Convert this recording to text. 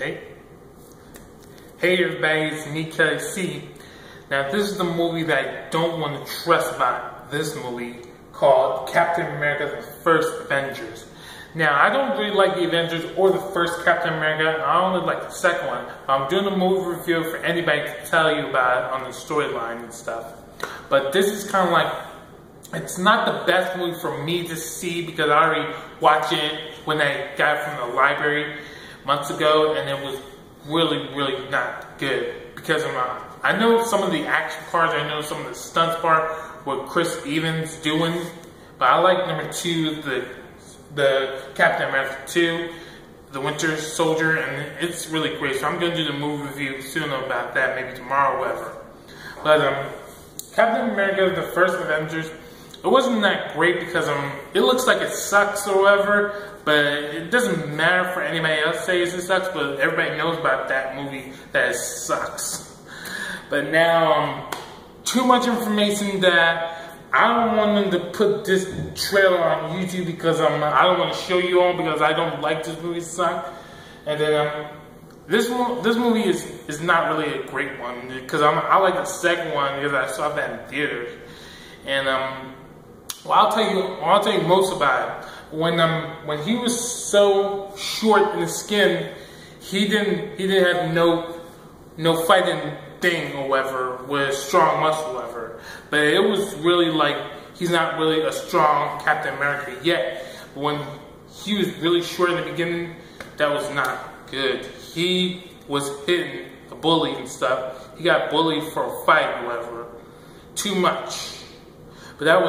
right? Hey everybody, it's me, C. Now this is the movie that I don't want to trust about this movie called Captain America the First Avengers. Now I don't really like the Avengers or the first Captain America, I only like the second one. I'm doing a movie review for anybody to tell you about it on the storyline and stuff. But this is kind of like, it's not the best movie for me to see because I already watched it when I got it from the library months ago and it was really, really not good because of my, I know some of the action parts, I know some of the stunts part, what Chris Evans doing, but I like number two, the the Captain America 2, the Winter Soldier, and it's really great. So I'm gonna do the movie review soon about that, maybe tomorrow, or whatever. But um, Captain America, the first Avengers, it wasn't that great because um, it looks like it sucks or whatever, but it doesn't matter for anybody else says it sucks, but everybody knows about that movie that it sucks. But now, um, too much information that I don't want them to put this trailer on YouTube because um, I don't want to show you all because I don't like this movie suck. And then um, this one, this movie is is not really a great one because I like the second one because I saw that in theaters. And um, well, I'll tell you, I'll tell you most about it. When um, when he was so short in the skin, he didn't he didn't have no no fighting thing or whatever with strong muscle ever. But it was really like he's not really a strong Captain America yet. But when he was really short in the beginning, that was not good. He was hitting the bully and stuff. He got bullied for a fight or whatever. Too much. But that was